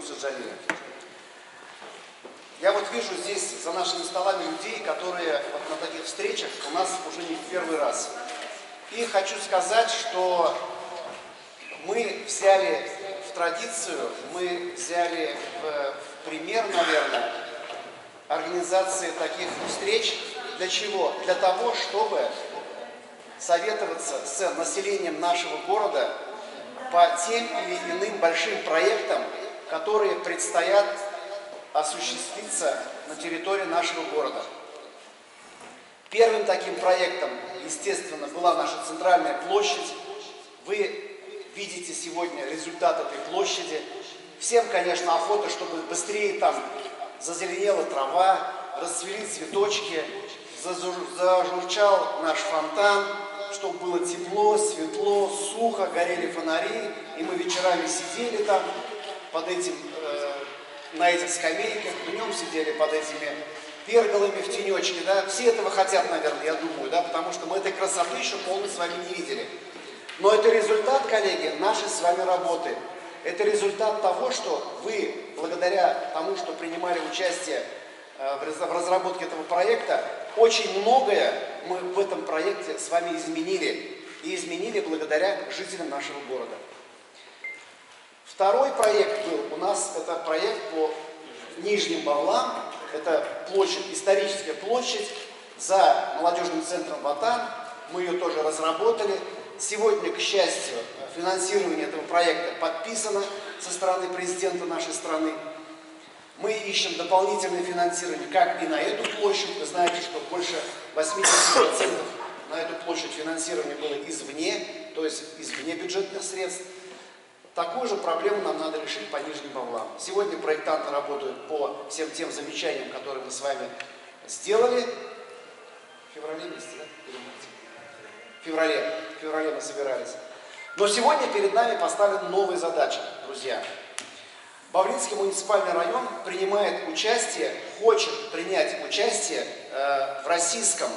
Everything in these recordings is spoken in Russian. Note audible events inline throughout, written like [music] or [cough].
Усаджалиева. Я вот вижу здесь за нашими столами людей, которые вот на таких встречах у нас уже не в первый раз. И хочу сказать, что мы взяли в традицию, мы взяли в пример, наверное, организации таких встреч. Для чего? Для того, чтобы советоваться с населением нашего города по тем или иным большим проектам, которые предстоят осуществиться на территории нашего города. Первым таким проектом, естественно, была наша центральная площадь. Вы видите сегодня результат этой площади. Всем, конечно, охота, чтобы быстрее там зазеленела трава, расцвели цветочки, зажурчал наш фонтан, чтобы было тепло, светло, сухо, горели фонари, и мы вечерами сидели там под этим, э, на этих скамейках, днем сидели под этими перголами в тенечке, да, все этого хотят, наверное, я думаю, да, потому что мы этой красоты еще полностью с вами не видели. Но это результат, коллеги, нашей с вами работы. Это результат того, что вы, благодаря тому, что принимали участие э, в разработке этого проекта, очень многое мы в этом проекте с вами изменили. И изменили благодаря жителям нашего города. Второй проект был у нас, это проект по Нижним Бавлам. Это площадь, историческая площадь за молодежным центром Ватан. Мы ее тоже разработали. Сегодня, к счастью, финансирование этого проекта подписано со стороны президента нашей страны. Мы ищем дополнительное финансирование как и на эту площадь. Вы знаете, что больше 80% на эту площадь финансирования было извне, то есть извне бюджетных средств. Такую же проблему нам надо решить по нижним бавлам. Сегодня проектанты работают по всем тем замечаниям, которые мы с вами сделали. В феврале месяце, да? В феврале. В феврале мы собирались. Но сегодня перед нами поставлена новая задача, друзья. Бавлинский муниципальный район принимает участие, хочет принять участие э, в российском,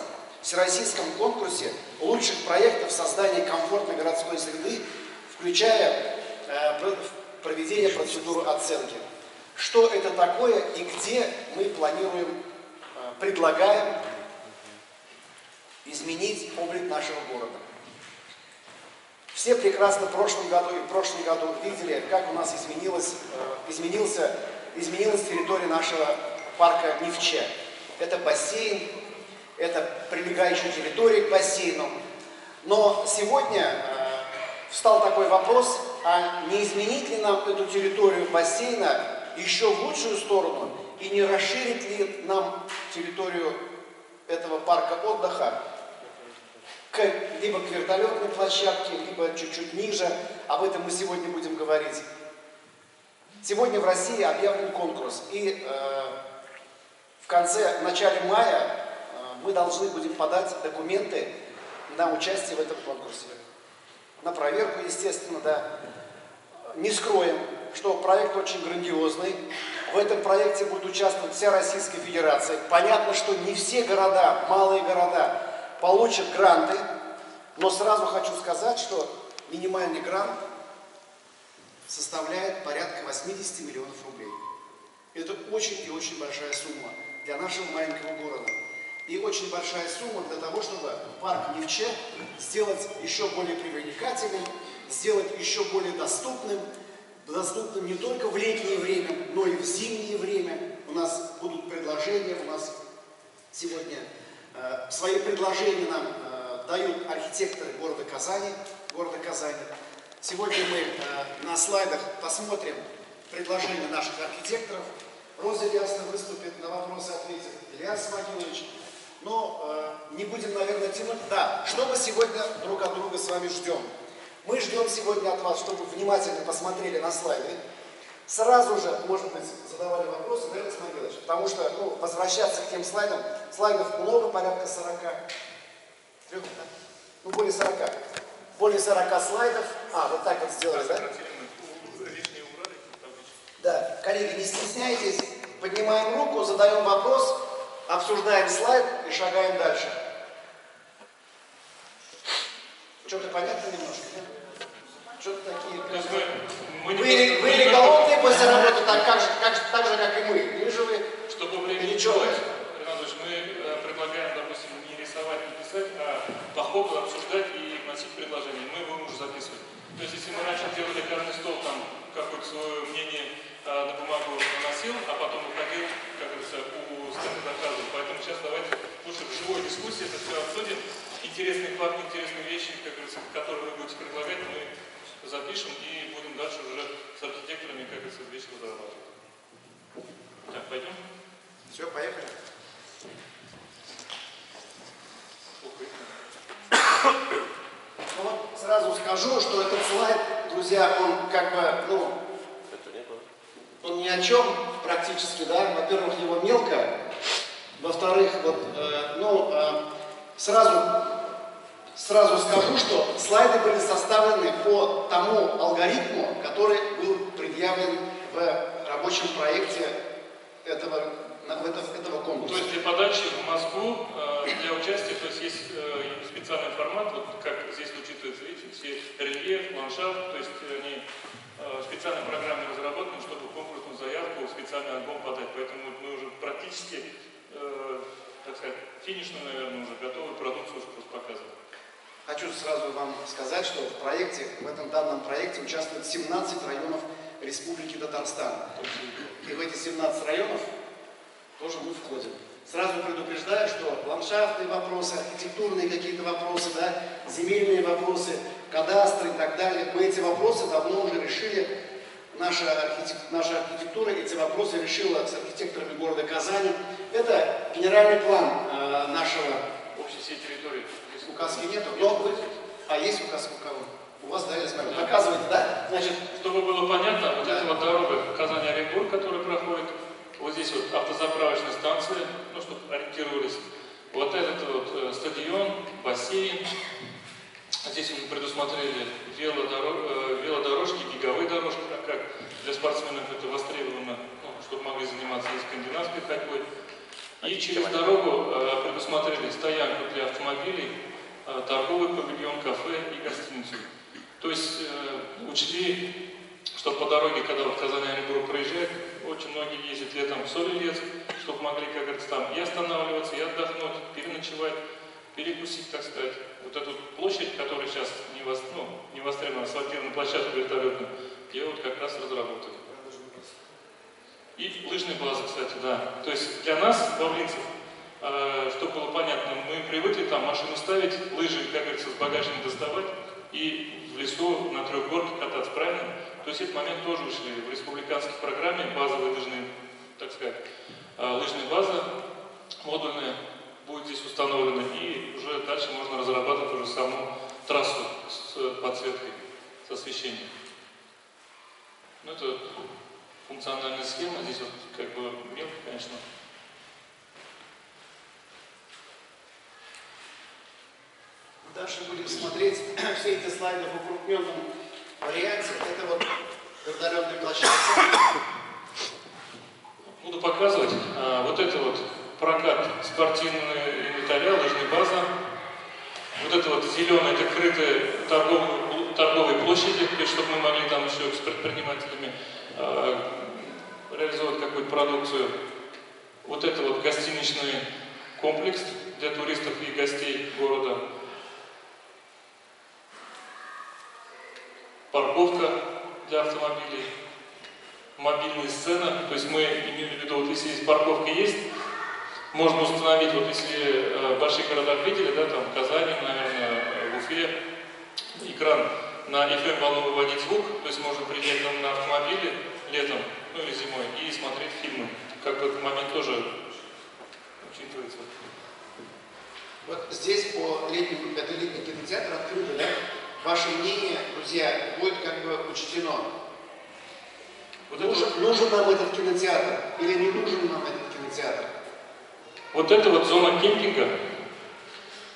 всероссийском конкурсе лучших проектов создания комфортной городской среды, включая э, проведение процедуры оценки. Что это такое и где мы планируем, э, предлагаем изменить облик нашего города. Все прекрасно в прошлом году и в прошлом году видели, как у нас изменилась, э, изменился, изменилась территория нашего парка Невче. Это бассейн, это прилегающая территория к бассейну. Но сегодня встал такой вопрос, а не изменить ли нам эту территорию бассейна еще в лучшую сторону и не расширить ли нам территорию этого парка отдыха к, либо к вертолетной площадке, либо чуть-чуть ниже. Об этом мы сегодня будем говорить. Сегодня в России объявлен конкурс, и э, в конце, в начале мая э, мы должны будем подать документы на участие в этом конкурсе. На проверку, естественно, да. Не скроем, что проект очень грандиозный. В этом проекте будет участвовать вся Российская Федерация. Понятно, что не все города, малые города получат гранты, но сразу хочу сказать, что минимальный грант составляет порядка 80 миллионов рублей. Это очень и очень большая сумма для нашего маленького города. И очень большая сумма для того, чтобы парк Невче сделать еще более привлекательным, сделать еще более доступным, доступным не только в летнее время, но и в зимнее время. У нас будут предложения, у нас сегодня Э, свои предложения нам э, дают архитекторы города Казани, города Казани. Сегодня мы э, на слайдах посмотрим предложения наших архитекторов. Роза Ильясовна выступит, на вопросы ответит Илья Смогилович. Но не будем, наверное, тянуть. Да, что мы сегодня друг от друга с вами ждем? Мы ждем сегодня от вас, чтобы внимательно посмотрели на слайды, Сразу же, может быть, задавали вопросы, да, Исмагилович? Потому что, ну, возвращаться к тем слайдам, слайдов много, порядка 40. Трех, да? Ну, более 40. Более 40 слайдов. А, вот так вот сделали, да? Да, коллеги, не стесняйтесь, поднимаем руку, задаем вопрос, обсуждаем слайд и шагаем дальше. Что-то понятно немножко. Что-то такие... Мы, мы вы вы или голодные после работы, так, как, как, так же, как и мы. мы же вы... Чтобы время не делать, Иванович, мы э, предлагаем, допустим, не рисовать, не писать, а походу обсуждать и вносить предложения. Мы будем уже записывать. То есть, если мы раньше делали каждый стол, там, какое-то свое мнение э, на бумагу наносил, а потом уходил, как говорится, у стенда доказывал. Поэтому сейчас давайте лучше в живой дискуссии это все обсудим. Интересные факты, интересные вещи, как говорится, которые вы будете предлагать, мы запишем и будем дальше уже с архитекторами, как говорится, вещи разрабатывать. Так, пойдем? Все, поехали. Ну вот сразу скажу, что этот слайд, друзья, он как бы, ну, он ни о чем практически, да. Во-первых, его мелко. Во-вторых, вот, э, ну, э, сразу, сразу скажу, что слайды были составлены по тому алгоритму, который был предъявлен в рабочем проекте этого этого, этого конкурса. То есть для подачи в Москву, э, для участия, то есть есть э, специальный формат, вот как здесь учитывается, видите, все рельеф, ландшафт, то есть они э, специальной программой разработаны, чтобы конкурсную заявку, специальный альбом подать. Поэтому мы уже практически, так сказать, финишную, наверное, уже готовы продукцию уже просто показывать. Хочу сразу вам сказать, что в проекте, в этом данном проекте участвует 17 районов Республики Татарстан. И в эти 17 районов тоже мы входим. Сразу предупреждаю, что ландшафтные вопросы, архитектурные какие-то вопросы, да, земельные вопросы, кадастры и так далее, мы эти вопросы давно уже решили. Наша, архитек... наша архитектура эти вопросы решила с архитекторами города Казани. Это генеральный план э, нашего... Общей всей территории. Указки нету, но вы... А есть указ у кого? У вас, да, я смотрю. Показывайте, да? Значит, чтобы было понятно, вот да. эта вот дорога Казань-Оренбург, которая проходит, вот здесь вот автозаправочная станция, ну, чтобы ориентировались. Вот этот вот э, стадион, бассейн. Здесь мы предусмотрели велодорож, э, велодорожки, беговые дорожки, так как для спортсменов это востребовано, ну, чтобы могли заниматься и скандинавской ходьбой. И через дорогу э, предусмотрели стоянку для автомобилей, торговый павильон, кафе и гостиницу. То есть э, учли, что по дороге, когда вот Казань-Оренбург проезжает, очень многие ездят летом в Солилец, чтобы могли, как говорится, там и останавливаться, и отдохнуть, переночевать, перекусить, так сказать. Вот эту площадь, которая сейчас не, вос, ну, не востребована, асфальтированная площадка вертолетная, ее вот как раз разработали. И лыжные базы, кстати, да. То есть для нас, бавлинцев, э, было понятно, мы привыкли там машину ставить, лыжи, как говорится, с багажника доставать и в лесу на трехгорке кататься, правильно? То есть этот момент тоже ушли в республиканской программе, базовые лыжные, так сказать, а, лыжная база модульная будет здесь установлена, и уже дальше можно разрабатывать уже саму трассу с подсветкой, с освещением. Ну, это функциональная схема, здесь вот как бы мелко, конечно. Дальше будем смотреть [clears throat] все эти слайды в укрупненном варианте. Это вот вертолетная площадка. Буду показывать. А, вот это вот прокат спортивный инвентаря, лыжная база. Вот это вот зеленое, это крытые торговые, торговые площади, чтобы мы могли там еще с предпринимателями а, реализовать какую-то продукцию. Вот это вот гостиничный комплекс для туристов и гостей города. Парковка для автомобилей, мобильная сцена, то есть мы имеем в виду, вот если здесь парковка есть, можно установить, вот если э, в больших городах видели, да, там в Казани, наверное, в Уфе, экран на FM волну выводить звук, то есть можно приехать там на автомобиле летом, ну или зимой, и смотреть фильмы. Как бы этот момент тоже учитывается. Вот здесь по летнему, это летний кинотеатр открытый, да? Ваше мнение, друзья, будет как бы учтено. Вот нужен, это... нужен нам этот кинотеатр или не нужен нам этот кинотеатр? Вот это вот зона кемпинга.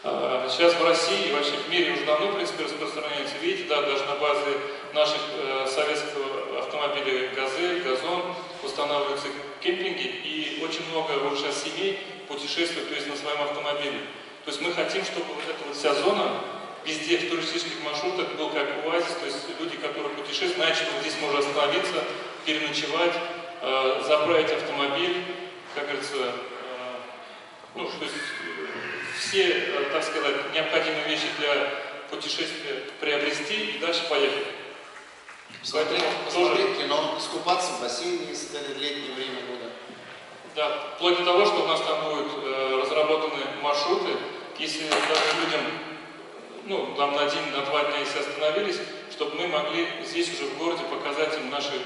А, сейчас в России и вообще в мире уже давно, в принципе, распространяется. Видите, да, даже на базе наших э, советских автомобилей «Газель», «Газон» устанавливаются кемпинги, и очень много вот сейчас семей путешествуют то есть, на своем автомобиле. То есть мы хотим, чтобы вот эта вот вся зона везде в туристических маршрутах был как оазис, то есть люди, которые путешествуют, знают, что здесь можно остановиться, переночевать, э, заправить автомобиль, как говорится, э, ну, то есть э, все, э, так сказать, необходимые вещи для путешествия приобрести и дальше поехать. Поэтому посмотреть кино, искупаться в бассейне, если это летнее время года. Да, вплоть до того, что у нас там будут э, разработаны маршруты, если даже людям, ну, там на день, на два дня, если остановились, чтобы мы могли здесь уже в городе показать им наши,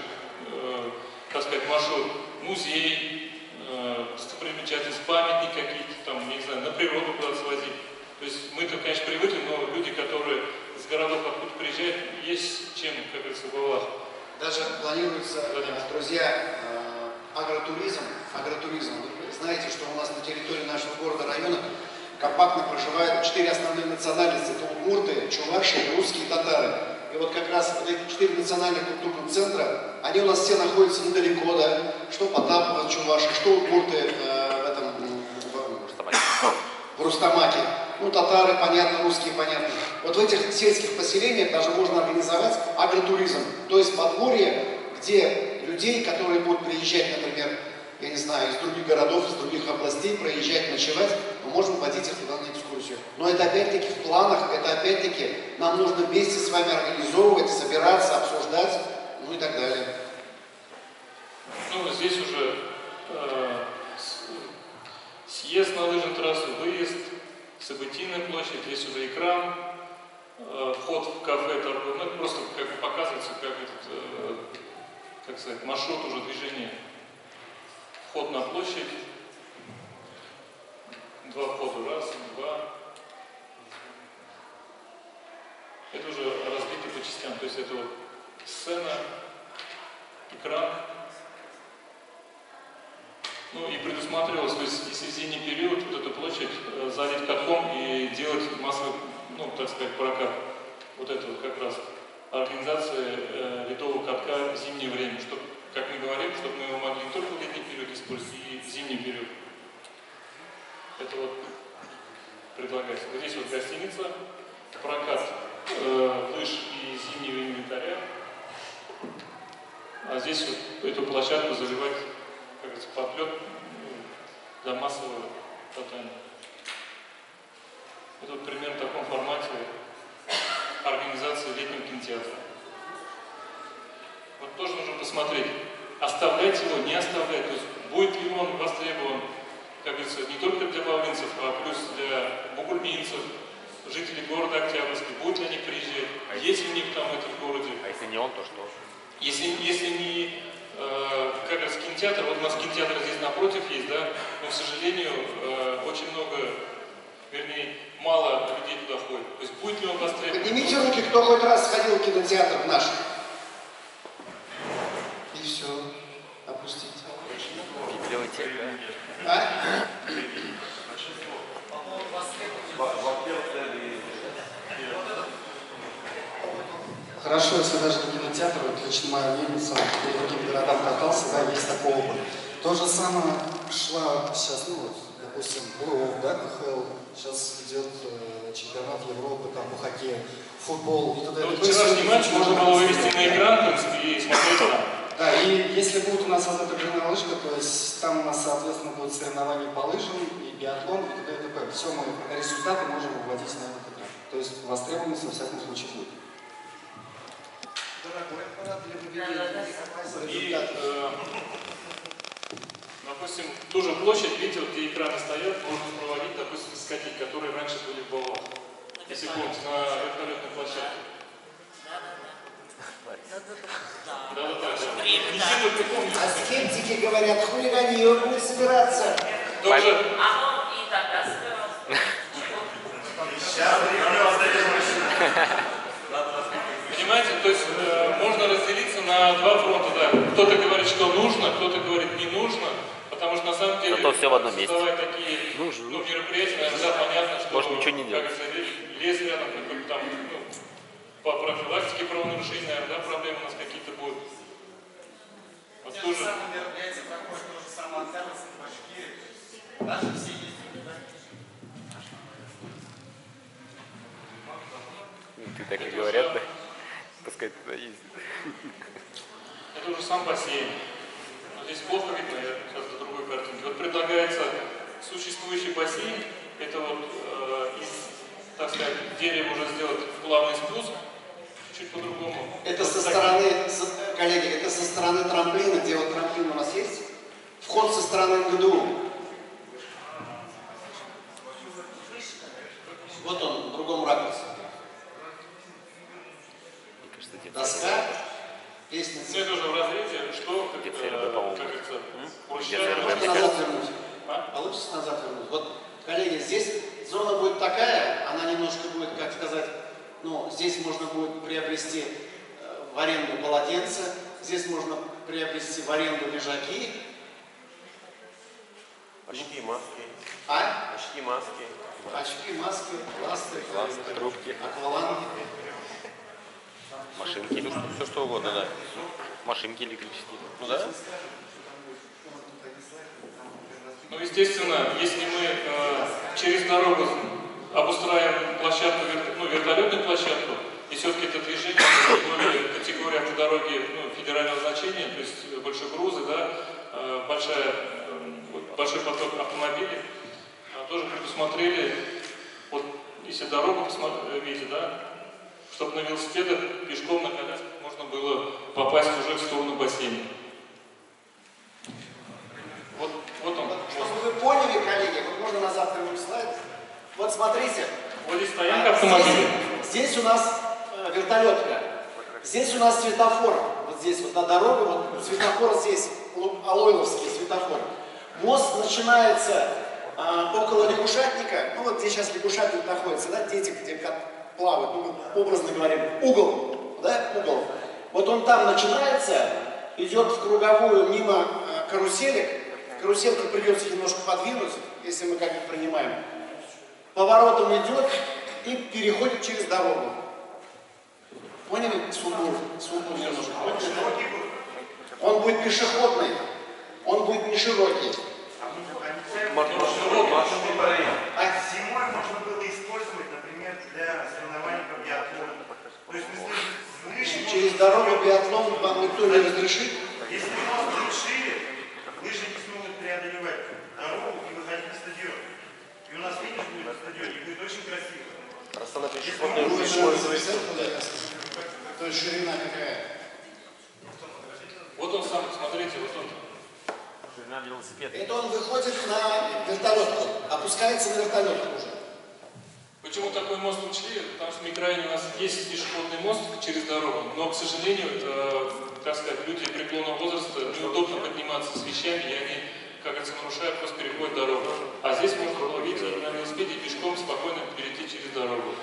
э, так сказать, маршрут, музей, э, достопримечательность, памятники какие-то, там, не знаю, на природу куда-то свозить. То есть мы-то, конечно, привыкли, но люди, которые с городов откуда приезжают, есть чем, как говорится, в. Даже планируется, э, друзья, э, агротуризм. Агротуризм. Вы знаете, что у нас на территории нашего города, района компактно проживают четыре основные национальности. Это удмурты, чуваши, русские, татары. И вот как раз вот эти четыре национальных культурных центра, они у нас все находятся недалеко, да, что Потапова, чуваши, что удмурты э, в этом, в- [coughs] в Рустамаке. Ну, татары, понятно, русские, понятно. Вот в этих сельских поселениях даже можно организовать агротуризм. То есть подворье, где людей, которые будут приезжать, например, я не знаю, из других городов, из других областей, проезжать, ночевать, мы можем водить их туда на экскурсию. Но это опять-таки в планах, это опять-таки нам нужно вместе с вами организовывать, собираться, обсуждать, ну и так далее. Ну, здесь уже э, съезд на лыжную трассу, выезд, событийная площадь, здесь уже экран, э, вход в кафе, торговый, ну, это просто как бы показывается, как этот, э, как сказать, маршрут уже движения. Вход на площадь, два входа, раз, два. Это уже разбито по частям, то есть это вот сцена, экран, ну и предусматривалось, то есть если в период вот эту площадь э, залить катком и делать массовый, ну так сказать, прокат. Вот это вот как раз организация э, литого катка в зимнее время, чтобы, как мы говорим, чтобы мы его могли не только в летний период использовать, и в зимний период. Это вот предлагается. Вот здесь вот гостиница, прокат э, лыж и зимнего инвентаря. А здесь вот эту площадку заливать как говорится, подлет ну, для массового катания. Это вот примерно в таком формате организации летнего кинотеатра. Вот тоже нужно посмотреть, оставлять его, не оставлять, то есть будет ли он востребован, как говорится, не только для волынцев, а плюс для бугульминцев, жителей города Октябрьский, будут ли они приезжать, есть ли у них там это в городе, А если не он, то что? если, если не э, раз кинотеатр, вот у нас кинотеатр здесь напротив есть, да, но, к сожалению, э, очень много, вернее, мало людей туда ходит. То есть будет ли он востребован? Поднимите руки, кто хоть раз сходил в кинотеатр в наш. И все. Опустите. Библиотека. А? Хорошо, если даже не кинотеатр, вот лично моя я по другим городам катался, да, есть такой опыт. То же самое шла сейчас, ну вот, допустим, Буров, да, КХЛ, сейчас идет э, чемпионат Европы, там, по хоккею, футбол и т.д. Ну, То есть вчерашний матч можно было вывести на экран в принципе, и смотреть там. Да, и если будет у нас вот эта длинная лыжка, то есть там у нас, соответственно, будут соревнования по лыжам, и биатлон, и т.д. и т.п. Все мы результаты можем выводить на этот экран. То есть востребованность во всяком случае будет. Дорогой аппарат для выведения И, э, допустим, ту же площадь, видите, вот где экраны стоят, можно проводить, допустим, дискотеки, которые раньше были в Балах. Если помните, на вертолетной площадке. А скептики говорят, хулиганье будет собираться. Тоже А он и тогда собирался. Понимаете, то есть э, можно разделиться на два фронта, да. Кто-то говорит, что нужно, кто-то говорит, не нужно, потому что на самом деле Зато всё в одном месте. такие Нужно, ну, мероприятия, иногда понятно, что Можно ничего не делать. как лес рядом, какой-то там, ну, по профилактике правонарушений, наверное, да, проблемы у нас какие-то будут. Вот тоже. самые мероприятия проходят то же самое Октябрьск, в Башкирии. Даже все ездили. Ты так и говорят, да? Пускай туда ездит. Это уже сам бассейн. Но здесь плохо видно, я сейчас до другой картинки. Вот предлагается существующий бассейн, это вот э, из, так сказать, дерева уже сделать плавный спуск, чуть по-другому. Это Вот со такие- стороны стороны трамплина, где вот трамплин у нас есть, вход со стороны МГДУ. Вот он, в другом ракурсе. Мне кажется, дед Доска, Ну, лестница. это уже в разрезе, что, как, Где э, ЦРБ, по-моему. как говорится, Где площадь. ЦРБ? Можете назад вернуть? А? Получится назад вернуть? Вот, коллеги, здесь зона будет такая, она немножко будет, как сказать, ну, здесь можно будет приобрести э, в аренду полотенце, здесь можно приобрести в аренду лежаки, Очки, маски. а Очки, маски. очки, маски, пласты, Пласты, трубки. акваланги. Машинки. Все что угодно, да. Машинки электрические. Ну да? Ну, естественно, если мы э, через дорогу обустраиваем площадку, ну, вертолетную площадку, и все-таки это движение категории, категории автодороги ну, федерального значения, то есть э, большой грузы, да, э, большая, э, вот большой поток автомобилей, а, тоже предусмотрели, вот если дорогу посмотри- видите, да, чтобы на велосипедах пешком на колясках можно было попасть уже в сторону бассейна. Вот, вот он, мост. Чтобы вы поняли, коллеги, вот можно назад вернуть слайд. Вот смотрите, здесь. Здесь, здесь у нас э, вертолетка. Здесь у нас светофор. Вот здесь вот на дороге, вот светофор здесь, Алойловский светофор. Мост начинается э, около лягушатника, ну вот где сейчас лягушатник находится, да, дети, где как плавают, ну, образно говорим, угол, да, угол. Вот он там начинается, идет в круговую мимо э, каруселек. Карусельки придется немножко подвинуть, если мы как бы принимаем поворотом идет и переходит через дорогу. Поняли сумбур? Сумбур. Поняли, да? Он будет пешеходный, он будет не широкий. А зимой можно было использовать, например, для соревнований по биатлону. То есть мы Через дорогу биатлон вам никто не разрешит. Если мост будет шире, лыжники смогут преодолевать дорогу и выходить на стадион. И у нас финиш будет на стадионе, и будет очень красиво. Просто на Ну, пешеходную вы улицу же используется. представляете, То есть ширина какая? Вот он сам, смотрите, вот он. Ширина велосипеда. Это он выходит на вертолетку, опускается на вертолетку уже. Почему такой мост учли? Потому что в микрорайоне у нас есть пешеходный мост через дорогу, но, к сожалению, э, так сказать, люди преклонного возраста неудобно подниматься с вещами, и они, как говорится, нарушают, просто переходят дорогу. А здесь можно было, видите, и на велосипеде пешком спокойно перейти через дорогу.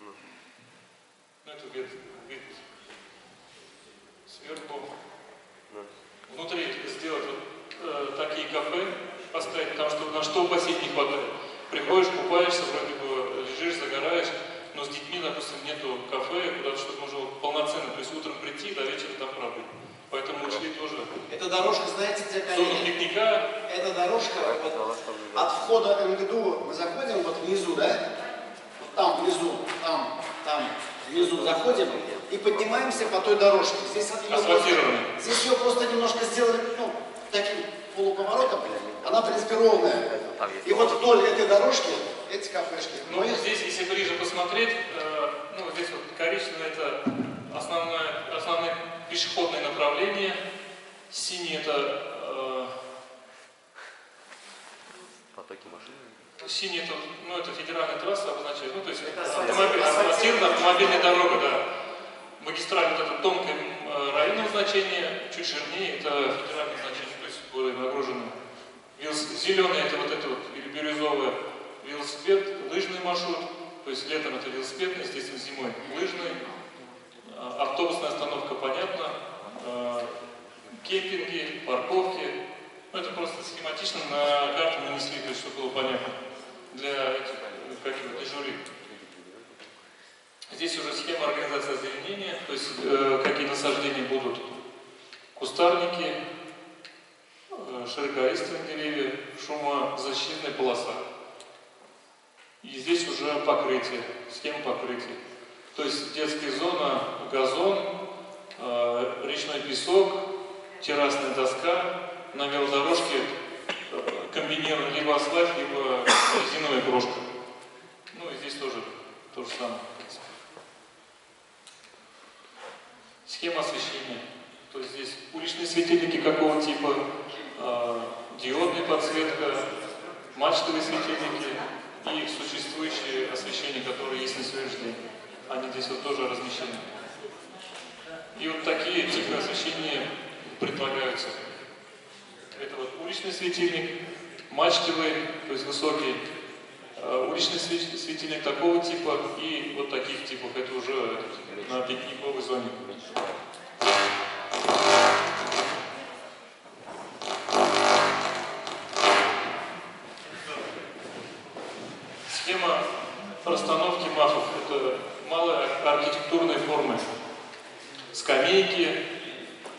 Ну, это вид, вид сверху. Внутри сделать вот э, такие кафе, поставить, потому что на что в бассейн не хватает. Приходишь, купаешься, вроде бы лежишь, загораешь, но с детьми, допустим, нету кафе, куда-то, чтобы можно полноценно, то есть утром прийти, до вечера там пробыть. Поэтому ушли тоже Эта дорожка, знаете, где зону коллеги? пикника. Эта дорожка, вот от входа МГДУ мы заходим вот внизу, да? Вот там внизу, там, там внизу заходим и поднимаемся по той дорожке. Здесь ее просто, здесь ее просто немножко сделали, ну, таким полуповоротом. Она, в принципе, ровная. И вот вдоль этой дорожки эти кафешки. Ну, их здесь, если ближе посмотреть, э, ну, здесь вот коричневое это основное пешеходное направление, синий это э, Потоки машин. Синий это, ну, это федеральная трасса обозначает, ну, то есть Это автомобиль, асфальтированная. автомобильная дорога, да. Магистраль вот это тонкое м, районное значение, чуть жирнее это федеральное значение, то есть более нагружено. Зеленый это вот это вот, или бирюзовый велосипед, лыжный маршрут, то есть летом это велосипедный, естественно, зимой лыжный. А, Автобусная остановка, понятно. А, Кемпинги, парковки. Ну, это просто схематично на карту нанесли, то есть, чтобы было понятно для этих, каких для жюри. Здесь уже схема организации озеленения, то есть э, какие насаждения будут. Кустарники, э, широколиственные деревья, шумозащитная полоса. И здесь уже покрытие, схема покрытия. То есть детская зона, газон, э, речной песок, террасная доска, на велодорожке э, комбинирован либо асфальт, либо резиновая крошка. Ну и здесь тоже то же самое. схема освещения. То есть здесь уличные светильники какого типа, э, диодная подсветка, мачтовые светильники и существующие освещения, которые есть на сегодняшний день. Они здесь вот тоже размещены. И вот такие типы освещения предлагаются. Это вот уличный светильник, мачтовый, то есть высокий, э, уличный све- светильник такого типа и вот таких типов. Это уже на пикниковой зоне. Схема расстановки мафов – это малые архитектурные формы. Скамейки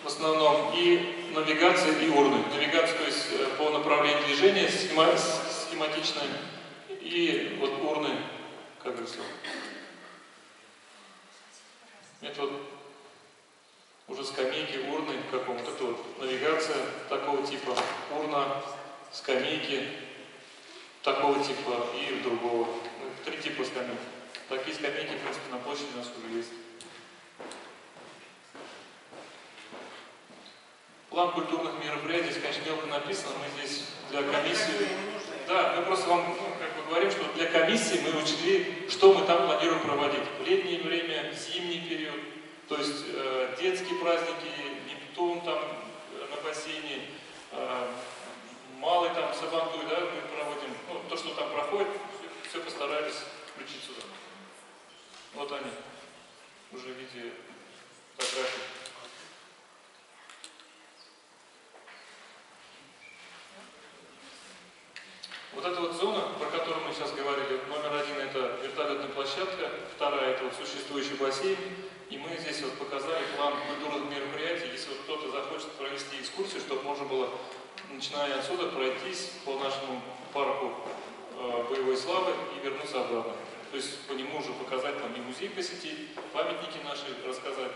в основном и навигация и урны. Навигация, то есть э, по направлению движения схема, с- схематичная и вот урны, как говорится. Это вот уже скамейки, урны, как вот это вот навигация такого типа, урна, скамейки, такого типа и другого. Ну, Три типа скамеек. Такие скамейки, в принципе, на площади у нас уже есть. План культурных мероприятий, здесь, конечно, мелко написано, мы здесь для комиссии... Да, мы просто вам ну, как бы говорим, что для комиссии мы учли, что мы там планируем проводить. В летнее время, зимний период, то есть э, детские праздники, Нептун там э, на бассейне, э, малый там Сабантуй, да, мы проводим. Ну, то, что там проходит, все, постарались включить сюда. Вот они, уже в виде фотографий. Вот эта вот зона, про которую мы сейчас говорили, номер один это вертолетная площадка, вторая это вот существующий бассейн, и мы здесь вот показали план культурных мероприятий, если вот кто-то захочет провести экскурсию, чтобы можно было, начиная отсюда, пройтись по нашему парку э, боевой славы и вернуться обратно. То есть по нему уже показать там и музей посетить, памятники наши рассказать.